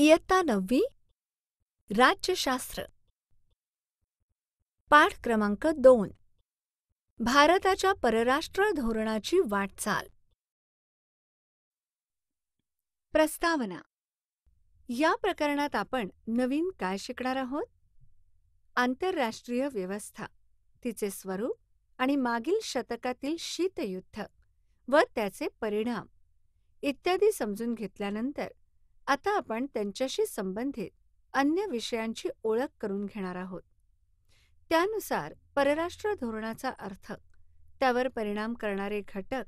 इयत्ता नववी राज्यशास्त्र. पाठ क्रमांक दोन. भारताच्या परराष्ट्र धोरणाची वाटचाल. प्रस्तावना. या प्रकरणात आपण नवीन काय शिकणार आहोत? आंतरराष्ट्रीय व्यवस्था तिचे स्वरूप आणि मागील शतकातील शीतयुद्ध व त्याचे परिणाम इत्यादी समजून घेतल्यानंतर आता आपण त्यांच्याशी संबंधित अन्य विषयांची ओळख करून घेणार आहोत. त्यानुसार परराष्ट्र धोरणाचा अर्थ त्यावर परिणाम करणारे घटक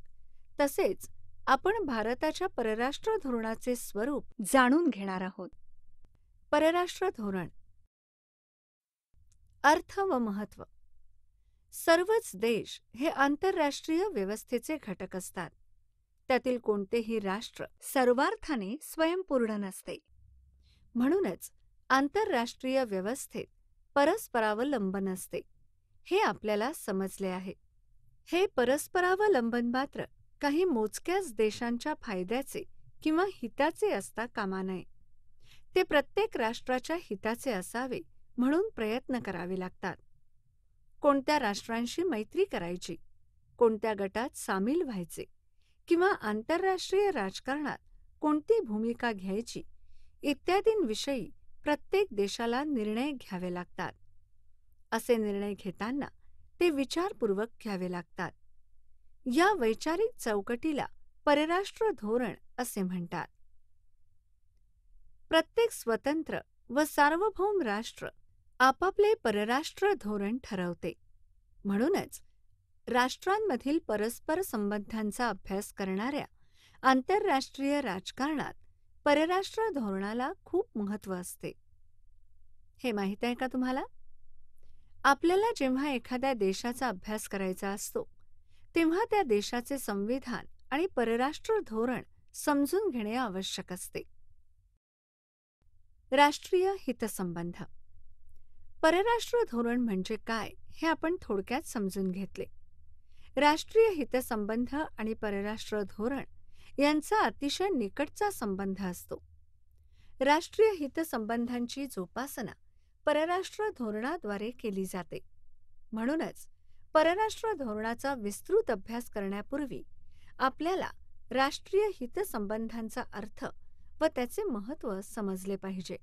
तसेच आपण भारताच्या परराष्ट्र धोरणाचे स्वरूप जाणून घेणार आहोत. परराष्ट्र धोरण. अर्थ व महत्त्व. सर्वच देश हे आंतरराष्ट्रीय व्यवस्थेचे घटक असतात. त्यातील कोणतेही राष्ट्र सर्वार्थाने स्वयंपूर्ण नसते. म्हणूनच आंतरराष्ट्रीय व्यवस्थेत परस्परावलंबन असते. हे आपल्याला समजले आहे. हे परस्परावलंबन मात्र काही मोजक्याच देशांच्या फायद्याचे किंवा हिताचे असता कामा नये. ते प्रत्येक राष्ट्राच्या हिताचे असावे म्हणून प्रयत्न करावे लागतात. कोणत्या राष्ट्रांशी मैत्री करायची? कोणत्या गटात सामील व्हायचे? किंवा आंतरराष्ट्रीय राजकारणात कोणती भूमिका घ्यायची? इत्यादींविषयी प्रत्येक देशाला निर्णय घ्यावे लागतात. असे निर्णय घेताना ते विचारपूर्वक घ्यावे लागतात. या वैचारिक चौकटीला परराष्ट्र धोरण असे म्हणतात. प्रत्येक स्वतंत्र व सार्वभौम राष्ट्र आपापले परराष्ट्र धोरण ठरवते. म्हणूनच राष्ट्रांमधील परस्पर संबंधांचा अभ्यास करणाऱ्या आंतरराष्ट्रीय राजकारणात परराष्ट्र धोरणाला खूप महत्त्व असते. हे माहीत आहे का तुम्हाला? आपल्याला जेव्हा एखाद्या देशाचा अभ्यास करायचा असतो तेव्हा त्या देशाचे संविधान आणि परराष्ट्र धोरण समजून घेणे आवश्यक असते. राष्ट्रीय हितसंबंध. परराष्ट्र धोरण म्हणजे काय हे आपण थोडक्यात समजून घेतले. राष्ट्रीय हितसंबंध आणि परराष्ट्र धोरण यांचा अतिशय निकटचा संबंध असतो. राष्ट्रीय हितसंबंधांची जोपासना परराष्ट्र धोरणाद्वारे केली जाते. म्हणूनच परराष्ट्र धोरणाचा विस्तृत अभ्यास करण्यापूर्वी आपल्याला राष्ट्रीय हितसंबंधांचा अर्थ व त्याचे महत्त्व समजले पाहिजे.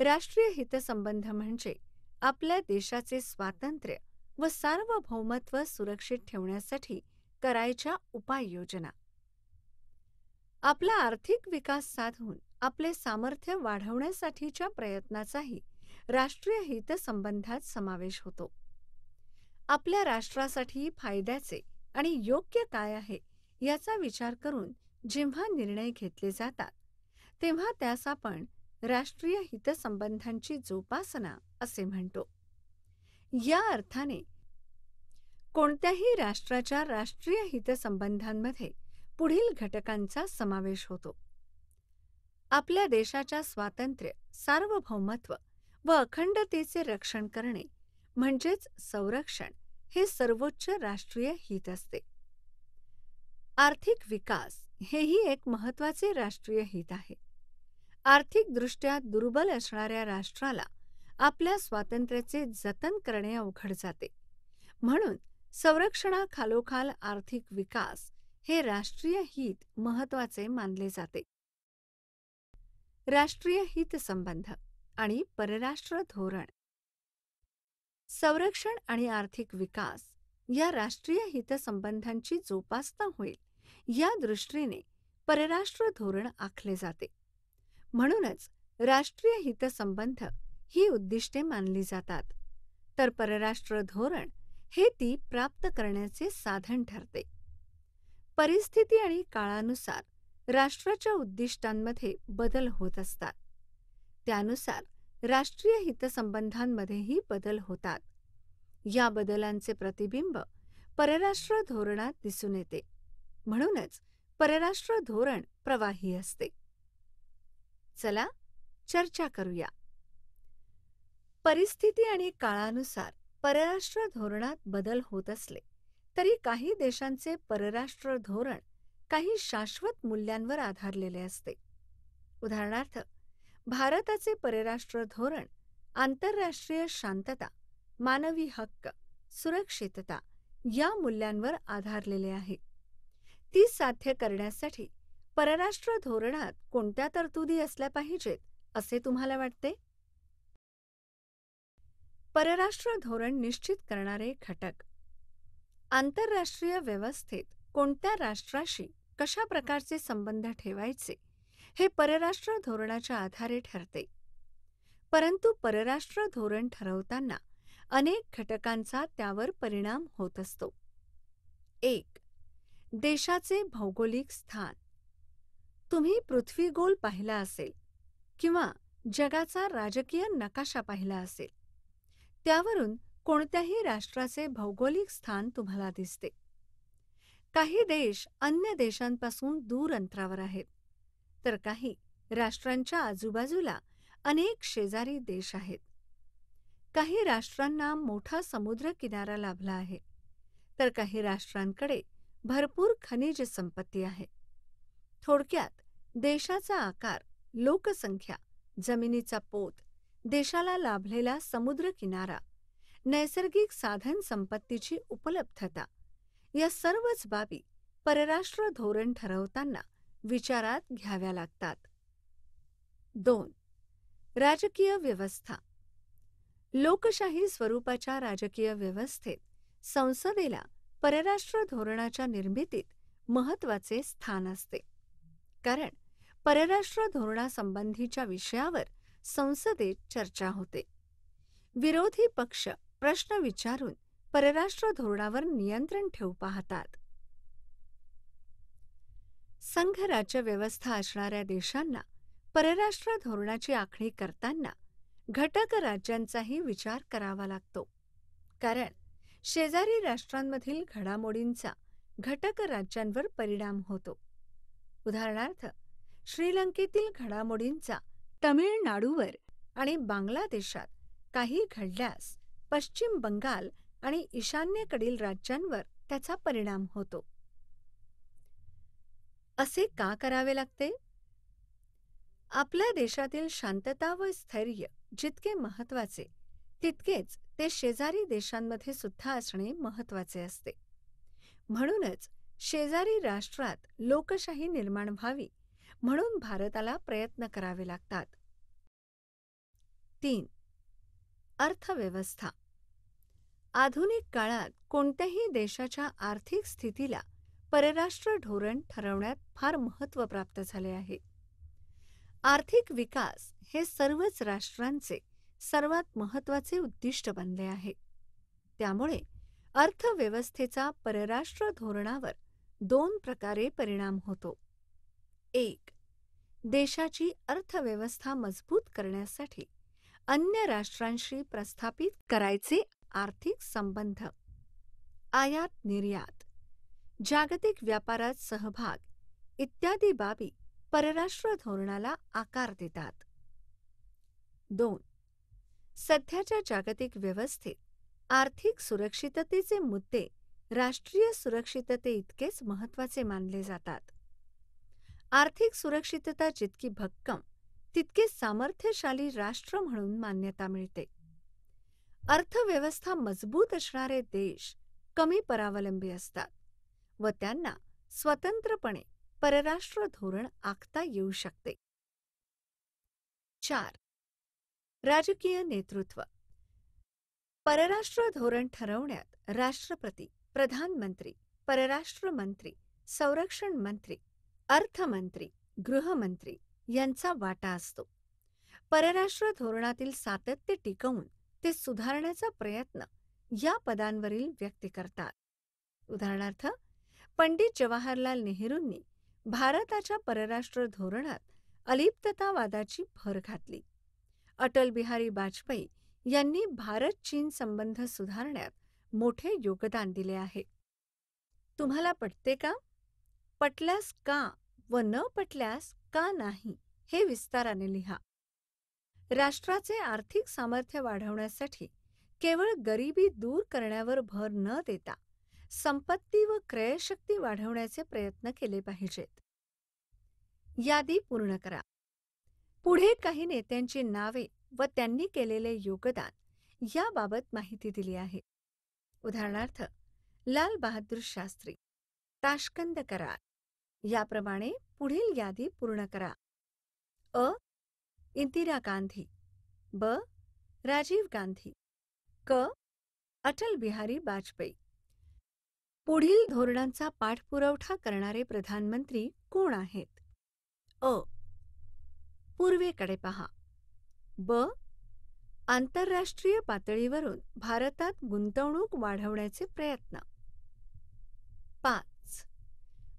राष्ट्रीय हितसंबंध म्हणजे आपल्या देशाचे स्वातंत्र्य व सार्वभौमत्व सुरक्षित ठेवण्यासाठी करायच्या उपाययोजना. आपला आर्थिक विकास साधून आपले सामर्थ्य वाढवण्यासाठीच्या प्रयत्नाचाही राष्ट्रीय हितसंबंधात समावेश होतो. आपल्या राष्ट्रासाठी फायद्याचे आणि योग्य काय आहे याचा विचार करून जेव्हा निर्णय घेतले जातात तेव्हा त्यास आपण राष्ट्रीय हितसंबंधांची जोपासना असे म्हणतो. या अर्थाने कोणत्याही राष्ट्राच्या राष्ट्रीय हितसंबंधांमध्ये पुढील घटकांचा समावेश होतो. आपल्या देशाच्या स्वातंत्र्य सार्वभौमत्व व अखंडतेचे रक्षण करणे म्हणजेच संरक्षण हे सर्वोच्च राष्ट्रीय हित असते. आर्थिक विकास हेही एक महत्त्वाचे राष्ट्रीय हित आहे. आर्थिकदृष्ट्या दुर्बल असणाऱ्या राष्ट्राला आपल्या स्वातंत्र्याचे जतन करणे अवघड जाते. म्हणून संरक्षणाखालोखाल आर्थिक विकास हे राष्ट्रीय हित महत्त्वाचे मानले जाते. राष्ट्रीय हित संबंध आणि परराष्ट्र धोरण. संरक्षण आणि आर्थिक विकास या राष्ट्रीय हितसंबंधांची जोपासना होईल या दृष्टीने परराष्ट्र धोरण आखले जाते. म्हणूनच राष्ट्रीय हितसंबंध ही उद्दिष्टे मानली जातात. तर परराष्ट्र धोरण हे ती प्राप्त करण्याचे साधन ठरते. परिस्थिती आणि काळानुसार राष्ट्राच्या उद्दिष्टांमध्ये बदल होत असतात. त्यानुसार राष्ट्रीय हितसंबंधांमध्येही बदल होतात. या बदलांचे प्रतिबिंब परराष्ट्र धोरणात दिसून येते. म्हणूनच परराष्ट्र धोरण प्रवाही असते. चला चर्चा करूया. परिस्थिती आणि काळानुसार परराष्ट्र धोरणात बदल होत असले तरी काही देशांचे परराष्ट्र धोरण काही शाश्वत मूल्यांवर आधारलेले असते. उदाहरणार्थ भारताचे परराष्ट्र धोरण आंतरराष्ट्रीय शांतता मानवी हक्क सुरक्षितता या मूल्यांवर आधारलेले आहे. ती साध्य करण्यासाठी परराष्ट्र धोरणात कोणत्या तरतुदी असल्या पाहिजेत असे तुम्हाला वाटते? परराष्ट्र धोरण निश्चित करणारे घटक. आंतरराष्ट्रीय व्यवस्थेत कोणत्या राष्ट्राशी कशा प्रकारचे संबंध ठेवायचे हे परराष्ट्र धोरणाच्या आधारे ठरते. परंतु परराष्ट्र धोरण ठरवताना अनेक घटकांचा त्यावर परिणाम होत असतो. एक देशाचे भौगोलिक स्थान. तुम्ही पृथ्वीगोल पाहिला असेल किंवा जगाचा राजकीय नकाशा पाहिला असेल. त्यावरून कोणत्याही राष्ट्राचे भौगोलिक स्थान तुम्हाला दिसते. काही देश अन्य देशांपासून दूर अंतरावर आहेत. तर काही राष्ट्रांच्या आजूबाजूला अनेक शेजारी देश आहेत. काही राष्ट्रांना मोठा समुद्र किनारा लाभला आहे. तर काही राष्ट्रांकडे भरपूर खनिज संपत्ती आहे. थोडक्यात देशाचा आकार लोकसंख्या जमिनीचा पोत देशाला लाभलेला समुद्र किनारा नैसर्गिक साधन संपत्तीची उपलब्धता या सर्वच बाबी परराष्ट्र धोरण ठरवताना विचारात घ्याव्या लागतात. दोन. राजकीय व्यवस्था. लोकशाही स्वरूपाच्या राजकीय व्यवस्थेत संसदेला परराष्ट्र धोरणाच्या निर्मितीत महत्त्वाचे स्थान असते. कारण परराष्ट्र धोरणासंबंधीच्या विषयावर संसदेत चर्चा होते. विरोधी पक्ष प्रश्न विचारून परराष्ट्र धोरणावर नियंत्रण ठेवू पाहतात. संघ राज्य व्यवस्था असणाऱ्या देशांना परराष्ट्र धोरणाची आखणी करताना घटक राज्यांचाही विचार करावा लागतो. कारण शेजारी राष्ट्रांमधील घडामोडींचा घटक राज्यांवर परिणाम होतो. उदाहरणार्थ श्रीलंकेतील घडामोडींचा तमिळनाडूवर आणि बांगलादेशात काही घडल्यास पश्चिम बंगाल आणि ईशान्येकडील राज्यांवर त्याचा परिणाम होतो. असे का करावे लागते? आपल्या देशातील शांतता व स्थैर्य जितके महत्त्वाचे तितकेच ते शेजारी देशांमध्ये सुद्धा असणे महत्त्वाचे असते. म्हणूनच शेजारी राष्ट्रात लोकशाही निर्माण व्हावी म्हणून भारताला प्रयत्न करावे लागतात. तीन. अर्थव्यवस्था. आधुनिक काळात कोणत्याही देशाच्या आर्थिक स्थितीला परराष्ट्र धोरण ठरवण्यात फार महत्त्व प्राप्त झाले आहे. आर्थिक विकास हे सर्वच राष्ट्रांचे सर्वात महत्त्वाचे उद्दिष्ट बनले आहे. त्यामुळे अर्थव्यवस्थेचा परराष्ट्र धोरणावर दोन प्रकारे परिणाम होतो. एक. देशाची अर्थव्यवस्था मजबूत करण्यासाठी अन्य राष्ट्रांशी प्रस्थापित करायचे आर्थिक संबंध. आयात निर्यात जागतिक व्यापारात सहभाग इत्यादी बाबी परराष्ट्र धोरणाला आकार देतात. दोन सध्याच्या जागतिक व्यवस्थेत आर्थिक सुरक्षिततेचे मुद्दे राष्ट्रीय सुरक्षितते इतकेच महत्त्वाचे मानले जातात. आर्थिक सुरक्षितता जितकी भक्कम, तितके सामर्थ्यशाली राष्ट्र म्हणून मान्यता मिळते. अर्थव्यवस्था मज़बूत असणारे देश कमी परावलंबी असतात व त्यांना स्वतंत्रपणे परराष्ट्र धोरण आखता येऊ शकते. चार. राजकीय नेतृत्व. परराष्ट्र धोरण ठरवण्यात राष्ट्रपती, प्रधानमंत्री, परराष्ट्र मंत्री, संरक्षण मंत्री अर्थमंत्री गृहमंत्री यांचा वाटा असतो. परराष्ट्र धोरणातील सातत्य टिकवून ते सुधारण्याचा प्रयत्न या पदांवरील व्यक्ती करतात. उदाहरणार्थ पंडित जवाहरलाल नेहरूंनी भारताच्या परराष्ट्र धोरणात अलिप्ततावादाची भर घातली. अटल बिहारी वाजपेयी यांनी भारत चीन संबंध सुधारण्यात मोठे योगदान दिले आहे. तुम्हाला पटते का? पटल्यास का व न पटल्यास का नाही हे विस्ताराने लिहा. राष्ट्राचे आर्थिक सामर्थ्य वाढवण्यासाठी केवळ गरिबी दूर करण्यावर भर न देता संपत्ती व क्रयशक्ती वाढवण्याचे प्रयत्न केले पाहिजेत. यादी पूर्ण करा. पुढे काही नेत्यांची नावे व त्यांनी केलेले योगदान याबाबत माहिती दिली आहे. उदाहरणार्थ लाल बहादूर शास्त्री ताशकंद करार याप्रमाणे पुढील यादी पूर्ण करा. अ. इंदिरा गांधी. ब. राजीव गांधी. क. अटल बिहारी वाजपेयी. पुढील धोरणांचा पाठपुरवठा करणारे प्रधानमंत्री कोण आहेत? अ. पूर्वेकडे पहा. ब. आंतरराष्ट्रीय पातळीवरून भारतात गुंतवणूक वाढवण्याचे प्रयत्न. पाच.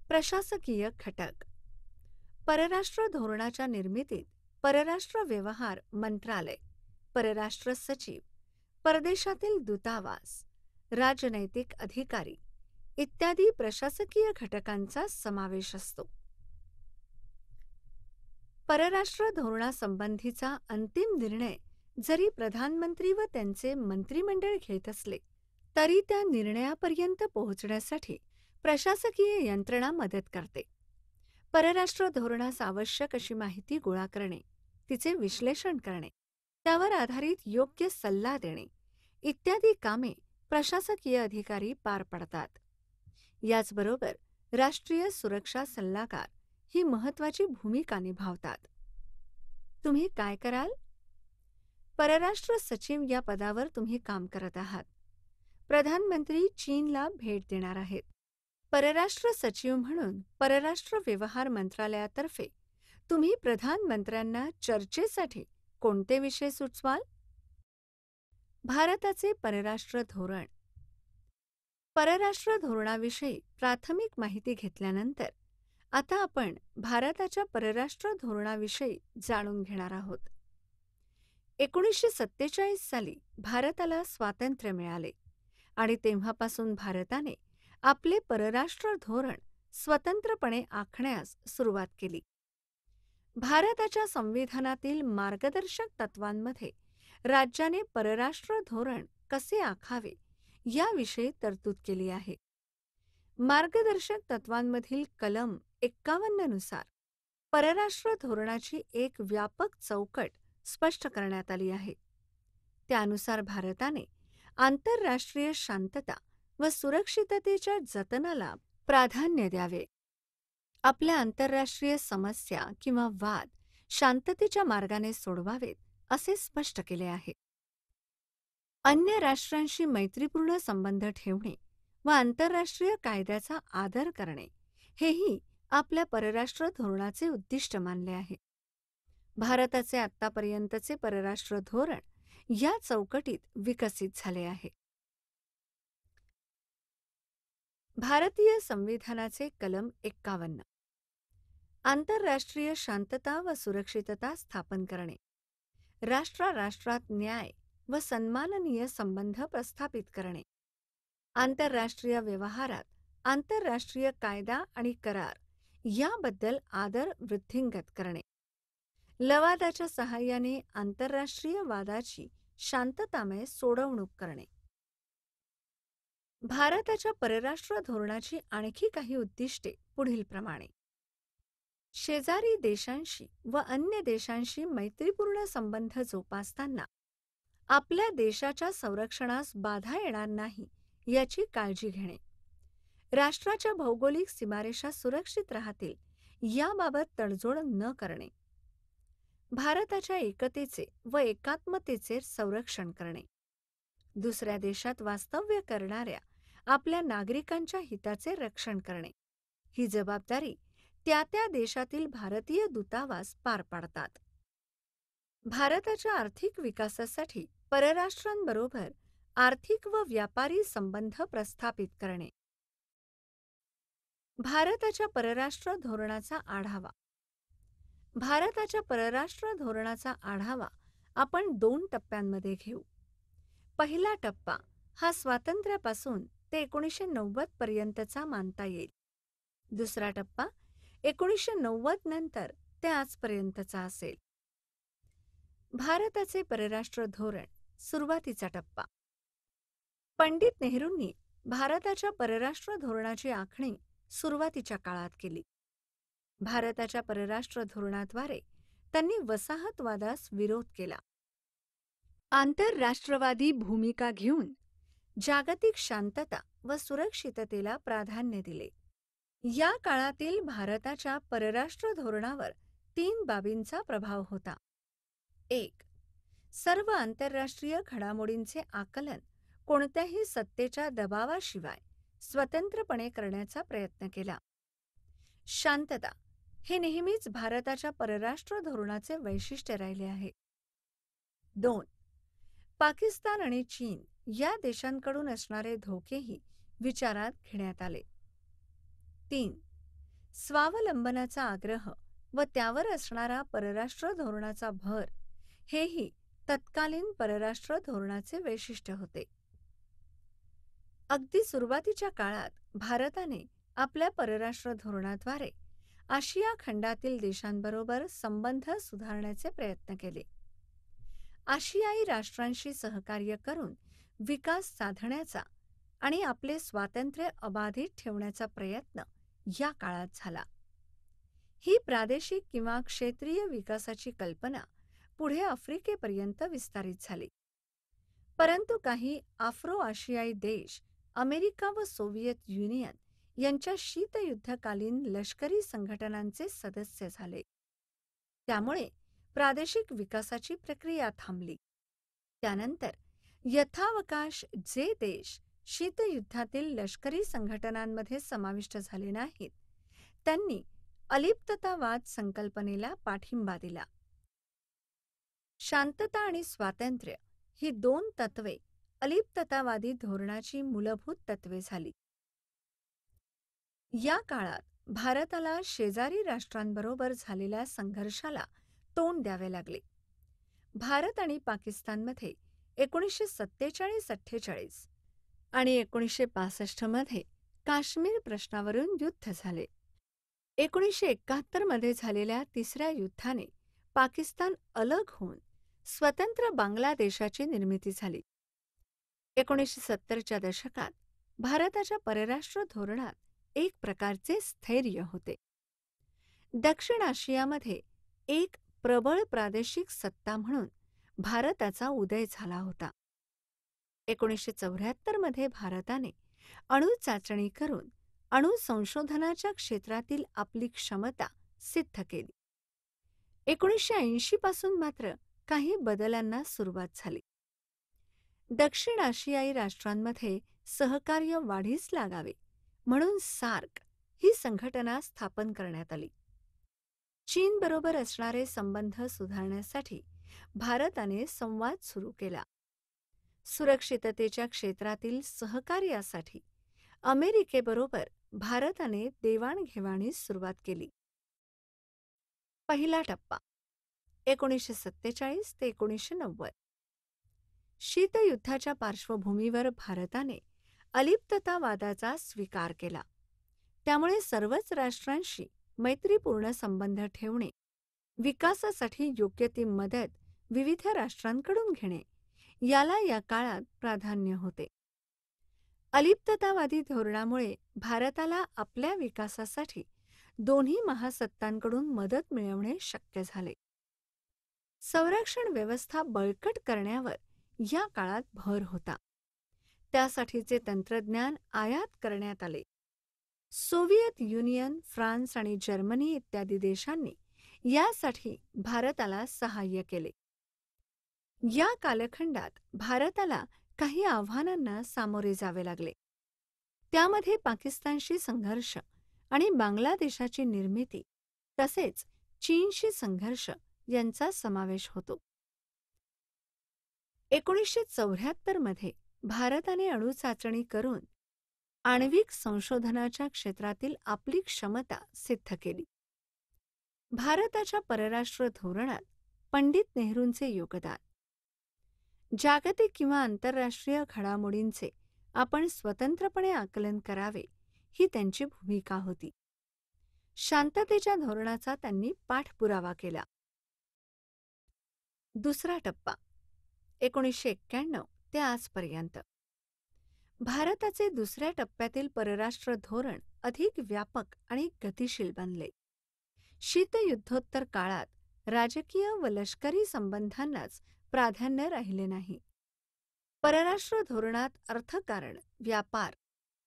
प्रशासकीय घटक. परराष्ट्र धोरणाच्या निर्मितीत परराष्ट्र व्यवहार मंत्रालय परराष्ट्र सचिव परदेशातील दूतावास राजनैतिक अधिकारी इत्यादी प्रशासकीय घटकांचा समावेश असतो. परराष्ट्र धोरणासंबंधीचा अंतिम निर्णय जरी प्रधानमंत्री व त्यांचे मंत्रिमंडळ घेत असले तरी त्या निर्णयापर्यंत पोहोचण्यासाठी प्रशासकीय यंत्रणा मदत करते. परराष्ट्र धोरणास आवश्यक अशी माहिती गोळा करणे तिचे विश्लेषण करणे त्यावर आधारित योग्य सल्ला देणे इत्यादी कामे प्रशासकीय अधिकारी पार पडतात. याचबरोबर राष्ट्रीय सुरक्षा सल्लागार ही महत्वाची भूमिका निभावतात. तुम्ही काय कराल? परराष्ट्र सचिव या पदावर तुम्ही काम करत आहात. प्रधानमंत्री चीनला भेट देणार आहेत. परराष्ट्र सचिव म्हणून परराष्ट्र व्यवहार मंत्रालयातर्फे तुम्ही प्रधानमंत्र्यांना चर्चेसाठी कोणते विषय सुचवाल? भारताचे परराष्ट्र धोरण. परराष्ट्र धोरणाविषयी प्राथमिक माहिती घेतल्यानंतर आता आपण भारताच्या परराष्ट्र धोरणाविषयी जाणून घेणार आहोत. एकोणीसशे सत्तेचाळीस साली भारताला स्वातंत्र्य मिळाले आणि तेव्हापासून भारताने आपले परराष्ट्र धोरण स्वतंत्रपणे आखण्यास सुरुवात केली. भारताच्या संविधानातील मार्गदर्शक तत्वांमध्ये राज्याने परराष्ट्र धोरण कसे आखावे याविषयी तरतूद केली आहे. मार्गदर्शक तत्वांमधील कलम एक्कावन्ननुसार परराष्ट्र धोरणाची एक व्यापक चौकट स्पष्ट करण्यात आली आहे. त्यानुसार भारताने आंतरराष्ट्रीय शांतता व सुरक्षिततेच्या जतनाला प्राधान्य द्यावे. आपल्या आंतरराष्ट्रीय समस्या किंवा वाद शांततेच्या मार्गाने सोडवावेत असे स्पष्ट केले आहे. अन्य राष्ट्रांशी मैत्रीपूर्ण संबंध ठेवणे व आंतरराष्ट्रीय कायद्याचा आदर करणे हेही आपल्या परराष्ट्र धोरणाचे उद्दिष्ट मानले आहे. भारताचे आतापर्यंतचे परराष्ट्र धोरण या चौकटीत विकसित झाले आहे. भारतीय संविधानाचे कलम एक्कावन्न. आंतरराष्ट्रीय शांतता व सुरक्षितता स्थापन करणे. राष्ट्राराष्ट्रात न्याय व सन्माननीय संबंध प्रस्थापित करणे. आंतरराष्ट्रीय व्यवहारात आंतरराष्ट्रीय कायदा आणि करार याबद्दल आदर वृद्धिंगत करणे. लवादाच्या सहाय्याने आंतरराष्ट्रीय वादाची शांततामय सोडवणूक करणे. भारताच्या परराष्ट्र धोरणाची आणखी काही उद्दिष्टे पुढीलप्रमाणे शेजारी देशांशी व अन्य देशांशी मैत्रीपूर्ण संबंध जोपासताना आपल्या देशाच्या संरक्षणास बाधा येणार नाही याची काळजी घेणे. राष्ट्राच्या भौगोलिक सीमारेषा सुरक्षित राहतील याबाबत तडजोड न करणे. भारताच्या एकतेचे व एकात्मतेचे संरक्षण करणे. दुसऱ्या देशात वास्तव्य करणाऱ्या आपल्या नागरिकांच्या हिताचे रक्षण करणे. ही जबाबदारी त्या त्या देशातील भारतीय दूतावास पार पाडतात. भारताच्या आर्थिक विकासासाठी परराष्ट्रांबरोबर आर्थिक व व्यापारी संबंध प्रस्थापित करणे. भारताच्या परराष्ट्र धोरणाचा आढावा. भारताच्या परराष्ट्र धोरणाचा आढावा आपण दोन टप्प्यांमध्ये घेऊ. पहिला टप्पा हा स्वातंत्र्यापासून ते एकोणीसशे नव्वद पर्यंतचा मानता येईल. दुसरा टप्पा एकोणीसशे नव्वद नंतर ते आजपर्यंतचा असेल. भारताचे परराष्ट्र धोरण सुरुवातीचा टप्पा. पंडित नेहरूंनी भारताच्या परराष्ट्र धोरणाची आखणी सुरुवातीच्या काळात केली. भारताच्या परराष्ट्र धोरणाद्वारे त्यांनी वसाहतवादास विरोध केला. आंतरराष्ट्रवादी भूमिका घेऊन जागतिक शांतता व सुरक्षिततेला प्राधान्य दिले. या काळातील भारताच्या परराष्ट्र धोरणावर तीन बाबींचा प्रभाव होता. एक सर्व आंतरराष्ट्रीय घडामोडींचे आकलन कोणत्याही सत्तेच्या दबावाशिवाय स्वतंत्रपणे करण्याचा प्रयत्न केला. शांतता हे नेहमीच भारताच्या परराष्ट्र धोरणाचे वैशिष्ट्य राहिले आहे. दोन पाकिस्तान आणि चीन या देशांकडून असणारे धोकेही विचारात घेण्यात आले. तीन स्वावलंबनाचा आग्रह व त्यावर असणारा परराष्ट्र धोरणाचा भर हेही तत्कालीन परराष्ट्र धोरणाचे वैशिष्ट्य होते. अगदी सुरुवातीच्या काळात भारताने आपल्या परराष्ट्र धोरणाद्वारे आशिया खंडातील देशांबरोबर संबंध सुधारण्याचे प्रयत्न केले. आशियाई राष्ट्रांशी सहकार्य करून विकास साधण्याचा आणि आपले स्वातंत्र्य अबाधित ठेवण्याचा प्रयत्न या काळात झाला. ही प्रादेशिक किंवा क्षेत्रीय विकासाची कल्पना पुढे आफ्रिकेपर्यंत विस्तारित झाली. परंतु काही आफ्रो आशियाई देश अमेरिका व सोव्हिएत युनियन यांच्या शीतयुद्धकालीन लष्करी संघटनांचे सदस्य झाले. त्यामुळे प्रादेशिक विकासाची प्रक्रिया थांबली. त्यानंतर यथावकाश जे देश शीतयुद्धातील लष्करी संघटनांमध्ये समाविष्ट झाले नाहीत त्यांनी अलिप्ततावाद संकल्पनेला पाठिंबा दिला. शांतता आणि स्वातंत्र्य ही दोन तत्वे अलिप्ततावादी धोरणाची मूलभूत तत्वे झाली. या काळात भारताला शेजारी राष्ट्रांबरोबर झालेल्या संघर्षाला तोंड द्यावे लागले. भारत आणि पाकिस्तानमध्ये एकोणीसशे सत्तेचाळीस अठ्ठेचाळीस आणि एकोणीसशे पासष्टमध्ये काश्मीर प्रश्नावरून युद्ध झाले. एकोणीसशे एकाहत्तरमध्ये झालेल्या तिसऱ्या युद्धाने पाकिस्तान अलग होऊन स्वतंत्र बांगलादेशाची निर्मिती झाली. एकोणीसशे सत्तरच्या दशकात भारताच्या परराष्ट्र धोरणात एक प्रकारचे स्थैर्य होते. दक्षिण आशियामध्ये एक प्रबळ प्रादेशिक सत्ता म्हणून भारताचा उदय झाला होता. एकोणीसशे चौऱ्याहत्तरमध्ये भारताने अणु चाचणी करून अणु संशोधनाच्या क्षेत्रातील आपली क्षमता सिद्ध केली. एकोणीसशे ऐंशी पासून मात्र काही बदलांना सुरुवात झाली. दक्षिण आशियाई राष्ट्रांमध्ये सहकार्य वाढीस लागावे म्हणून सार्क ही संघटना स्थापन करण्यात आली. चीनबरोबर असणारे संबंध सुधारण्यासाठी भारताने संवाद सुरू केला. सुरक्षिततेच्या क्षेत्रातील सहकार्यासाठी अमेरिकेबरोबर भारताने देवाणघेवाणीस सुरुवात केली. पहिला टप्पा एकोणीसशे सत्तेचाळीस ते एकोणीसशे नव्वद. शीतयुद्धाच्या पार्श्वभूमीवर भारताने अलिप्ततावादाचा स्वीकार केला. त्यामुळे सर्वच राष्ट्रांशी मैत्रीपूर्ण संबंध ठेवणे विकासासाठी योग्य ती मदत विविध राष्ट्रांकडून घेणे याला या काळात प्राधान्य होते. अलिप्ततावादी धोरणामुळे भारताला आपल्या विकासासाठी दोन्ही महासत्तांकडून मदत मिळवणे शक्य झाले. संरक्षण व्यवस्था बळकट करण्यावर या काळात भर होता. त्यासाठीचे तंत्रज्ञान आयात करण्यात आले. सोव्हिएत युनियन फ्रान्स आणि जर्मनी इत्यादी देशांनी यासाठी भारताला सहाय्य केले. या कालखंडात भारताला काही आव्हानांना सामोरे जावे लागले. त्यामध्ये पाकिस्तानशी संघर्ष आणि बांगलादेशाची निर्मिती तसेच चीनशी संघर्ष यांचा समावेश होतो. एकोणीसशे चौऱ्याहत्तरमध्ये भारताने अणुचाचणी करून आण्विक संशोधनाच्या क्षेत्रातील आपली क्षमता सिद्ध केली. भारताच्या परराष्ट्र धोरणात पंडित नेहरूंचे योगदान. जागतिक किंवा आंतरराष्ट्रीय घडामोडींचे आपण स्वतंत्रपणे आकलन करावे ही त्यांची भूमिका होती. शांततेच्या धोरणाचा त्यांनी पाठपुरावा केला. दुसरा टप्पा एकोणीसशे एक्क्याण्णव ते आजपर्यंत. भारताचे दुसऱ्या टप्प्यातील परराष्ट्र धोरण अधिक व्यापक आणि गतिशील बनले. शीतयुद्धोत्तर काळात राजकीय व लष्करी संबंधांनाच प्राधान्य राहिले नाही. परराष्ट्र धोरणात अर्थकारण व्यापार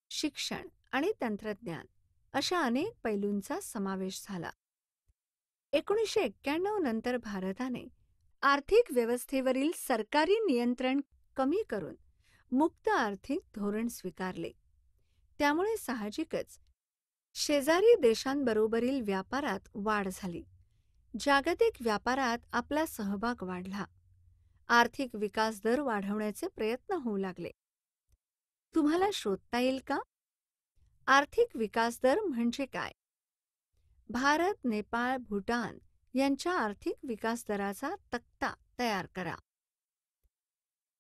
शिक्षण आणि तंत्रज्ञान अशा अनेक पैलूंचा समावेश झाला. एकोणीसशे एक्क्याण्णव नंतर भारताने आर्थिक व्यवस्थेवरील सरकारी नियंत्रण कमी करून मुक्त आर्थिक धोरण स्वीकारले. त्यामुळे साहजिकच शेजारी देशांबरोबरील व्यापारात वाढ झाली. जागतिक व्यापारात आपला सहभाग वाढला. आर्थिक विकास दर वाढवण्याचे प्रयत्न होऊ लागले. तुम्हाला शोधता येईल का? आर्थिक विकास दर म्हणजे काय? भारत नेपाळ भूटान यांच्या आर्थिक विकास दराचा तक्ता तयार करा.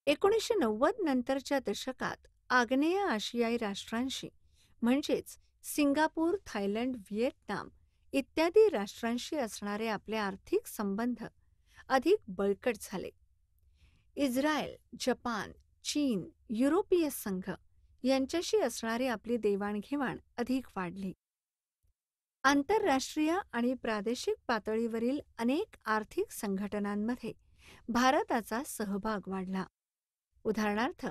एकोणीसशे नव्वद नंतरच्या दशकात आग्नेय आशियाई राष्ट्रांशी म्हणजेच सिंगापूर थायलंड व्हिएतनाम इत्यादी राष्ट्रांशी असणारे आपले आर्थिक संबंध अधिक बळकट झाले. इस्रायल जपान चीन युरोपीय संघ यांच्याशी असणारी आपली देवाणघेवाण अधिक वाढली. आंतरराष्ट्रीय आणि प्रादेशिक पातळीवरील अनेक आर्थिक संघटनांमध्ये भारताचा सहभाग वाढला. उदाहरणार्थ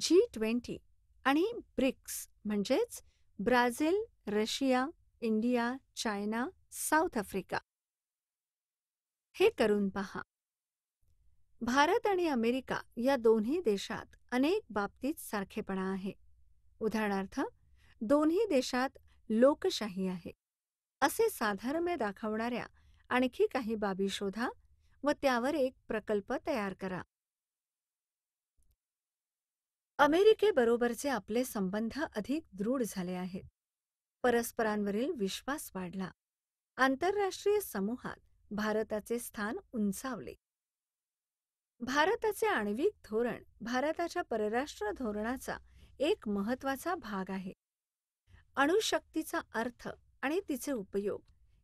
जी ट्वेंटी आणि ब्रिक्स म्हणजेच Brazil Russia India China South Africa. हे करून पहा. भारत आणि अमेरिका या दोन्ही देशात अनेक बाबतीत सारखेपणा आहे. उदाहरणार्थ दोन्ही देशात लोकशाही आहे. असे साधर्म्य दाखवणाऱ्या आणखी काही बाबी शोधा व त्यावर एक प्रकल्प तयार करा. अमेरिकेबरोबरचे आपले संबंध अधिक दृढ झाले आहेत. परस्परांवरील विश्वास वाढला. आंतरराष्ट्रीय समूहात भारताचे स्थान उंचावले. भारताचे आण्विक धोरण भारताच्या परराष्ट्र धोरणाचा एक महत्त्वाचा भाग आहे. अणुशक्तीचा अर्थ आणि तिचे उपयोग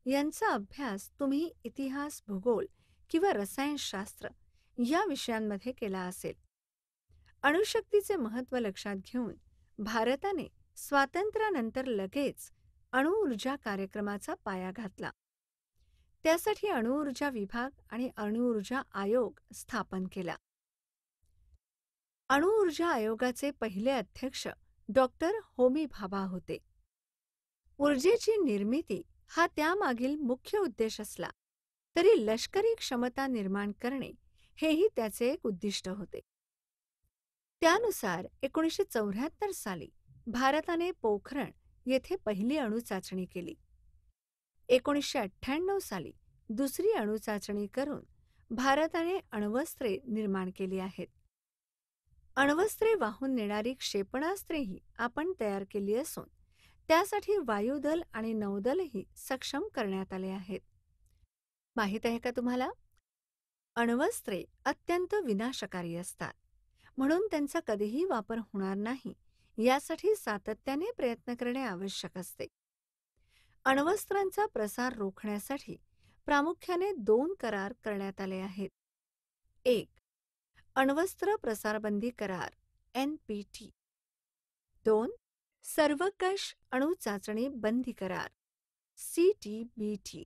यांचा अभ्यास तुम्ही इतिहास भूगोल किंवा रसायनशास्त्र या विषयांमध्ये केला असेल. अणुशक्तीचे महत्त्व लक्षात घेऊन भारताने स्वातंत्र्यानंतर लगेच अणुऊर्जा कार्यक्रमाचा पाया घातला. त्यासाठी अणुऊर्जा विभाग आणि अणुऊर्जा आयोग स्थापन केला. अणुऊर्जा आयोगाचे पहिले अध्यक्ष डॉक्टर होमी भाभा होते. ऊर्जेची निर्मिती हा त्यामागील मुख्य उद्देश असला तरी लष्करी क्षमता निर्माण करणे हेही त्याचे एक उद्दिष्ट होते. त्यानुसार एकोणीसशे चौऱ्याहत्तर साली भारताने पोखरण येथे पहिली अणुचाचणी केली. एकोणीसशे अठ्ठ्याण्णव साली दुसरी अणुचाचणी करून भारताने अण्वस्त्रे निर्माण केली आहेत. अण्वस्त्रे वाहून नेणारी क्षेपणास्त्रेही आपण तयार केली असून त्यासाठी वायुदल आणि नौदलही सक्षम करण्यात आले आहेत. माहीत आहे का तुम्हाला? अण्वस्त्रे अत्यंत विनाशकारी असतात. म्हणून त्यांचा कधीही वापर होणार नाही. यासाठी सातत्याने प्रयत्न करणे आवश्यक असते. अण्वस्त्रांचा प्रसार रोखण्यासाठी प्रामुख्याने दोन करार करण्यात आले आहेत. एक अण्वस्त्र प्रसारबंदी करार एन पी टी. दोन सर्वकष अणुचाचणी बंदी करार सी टीबीटी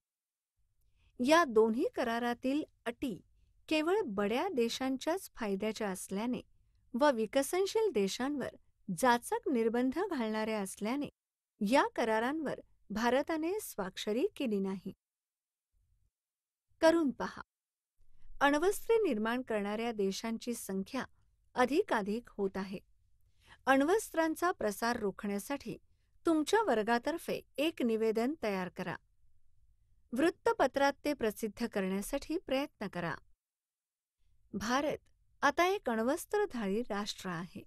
या दोन्ही करारातील अटी केवळ बड्या देशांच्याच फायद्याच्या असल्याने व विकसनशील देशांवर जाचक निर्बंध घालणाऱ्या असल्याने या करारांवर भारताने स्वाक्षरी केली नाही. करून पहा. अण्वस्त्रे निर्माण करणाऱ्या देशांची संख्या अधिकाधिक होत आहे. अण्वस्त्रांचा प्रसार रोखण्यासाठी तुमच्या वर्गातर्फे एक निवेदन तयार करा. वृत्तपत्रात ते प्रसिद्ध करण्यासाठी प्रयत्न करा. भारत आता एक अण्वस्त्रधारी राष्ट्र आहे.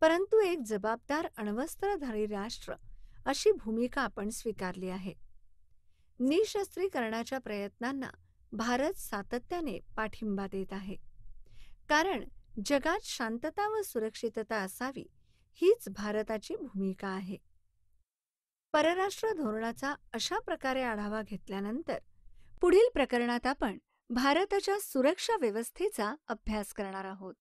परंतु एक जबाबदार अण्वस्त्रधारी राष्ट्र अशी भूमिका आपण स्वीकारली आहे. निशस्त्रीकरणाच्या प्रयत्नांना भारत सातत्याने पाठिंबा देत आहे. कारण जगात शांतता व सुरक्षितता असावी हीच भारताची भूमिका आहे. परराष्ट्र धोरणाचा अशा प्रकारे आढावा घेतल्यानंतर पुढील प्रकरणात आपण भारताच्या सुरक्षा व्यवस्थेचा अभ्यास करणार आहोत.